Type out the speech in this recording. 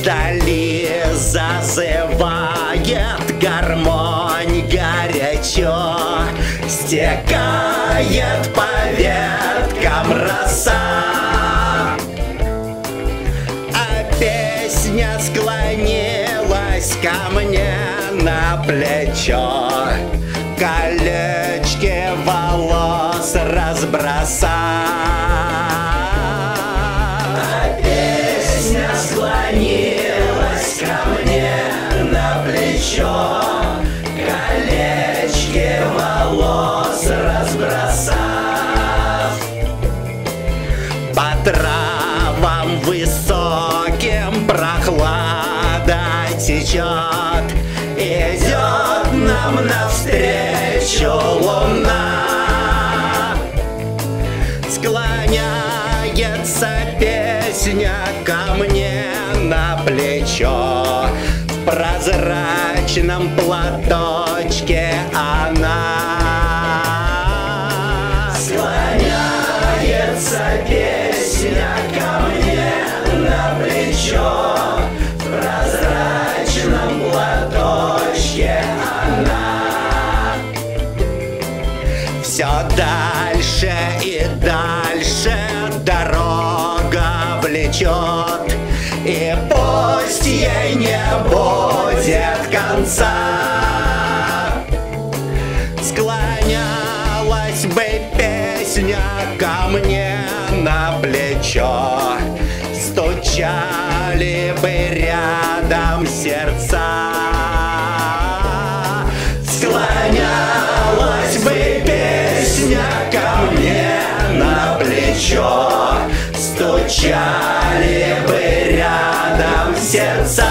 вдали зазывает гармонь горячо, стекает по веткам роса. А песня склонилась ко мне на плечо, колено. Травам высоким прохлада течет. Идет нам навстречу луна. Склоняется песня ко мне на плечо. В прозрачном платочке она Все дальше и дальше дорога влечет. И пусть ей не будет конца. Склонялась бы песня ко мне на плечо Стучали бы рядом сердца. Склонялась бы песня ко мне на плечо. Стучали бы рядом сердца